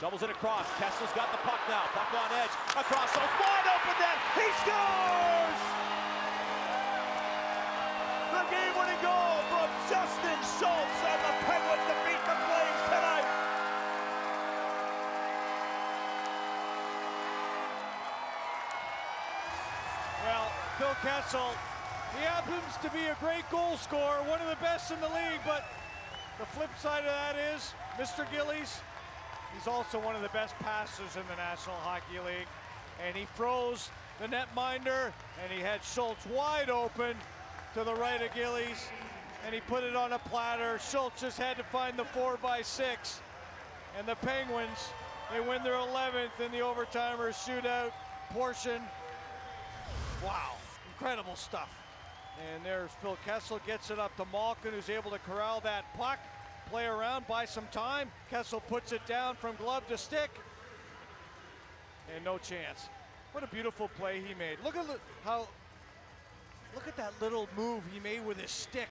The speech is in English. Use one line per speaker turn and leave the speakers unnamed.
Shovels it across. Kessel's got the puck now. Puck on edge. Across those wide open net. He scores! The game-winning goal from Justin Schultz and the Penguins defeat the Flames tonight.
Well, Phil Kessel, he happens to be a great goal scorer, one of the best in the league, but the flip side of that is Mr. Gillies, he's also one of the best passers in the National Hockey League. And he froze the netminder, and he had Schultz wide open to the right of Gillies, and he put it on a platter. Schultz just had to find the four by six, and the Penguins, they win their 11th in the overtimers shootout portion. Wow, incredible stuff. And there's Phil Kessel gets it up to Malkin, who's able to corral that puck, play around, buy some time. Kessel puts it down from glove to stick, and no chance. What a beautiful play he made. Look at how, look at that little move he made with his stick